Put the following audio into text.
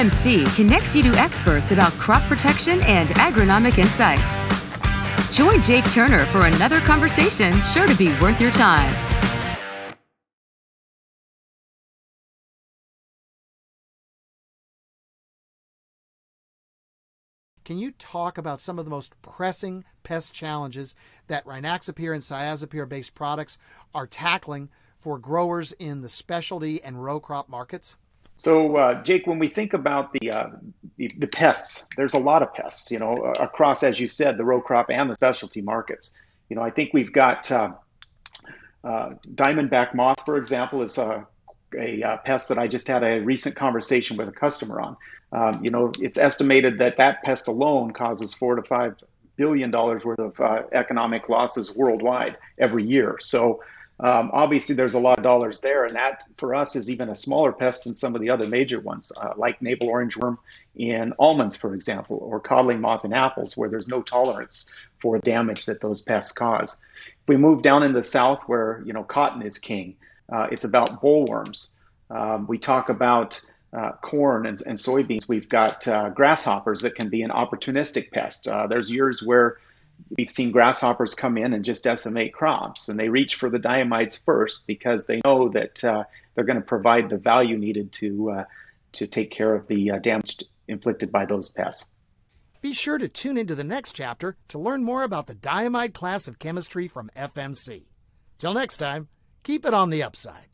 FMC connects you to experts about crop protection and agronomic insights. Join Jake Turner for another conversation sure to be worth your time. Can you talk about some of the most pressing pest challenges that Rynaxypyr and Cyazypyr based products are tackling for growers in the specialty and row crop markets? So, uh, Jake, when we think about the, uh, the, the pests, there's a lot of pests, you know, across, as you said, the row crop and the specialty markets. You know, I think we've got uh, uh diamondback moth, for example, is a, a, uh, pest that I just had a recent conversation with a customer on. Um, you know, it's estimated that that pest alone causes four to five billion dollars worth of uh, economic losses worldwide every year. So um, obviously, there's a lot of dollars there, and that for us is even a smaller pest than some of the other major ones, uh, like navel orange worm in almonds, for example, or codling moth in apples, where there's no tolerance for damage that those pests cause. If we move down in the south, where you know cotton is king, uh, it's about bollworms. Um, we talk about uh, corn and, and, soybeans. We've got uh, grasshoppers that can be an opportunistic pest. Uh, there's years where we've seen grasshoppers come in and just decimate crops, and they reach for the diamides first because they know that uh, they're going to provide the value needed to uh, to take care of the uh, damage inflicted by those pests. Be sure to tune into the next chapter to learn more about the diamide class of chemistry from FMC. Till next time, keep it on the upside.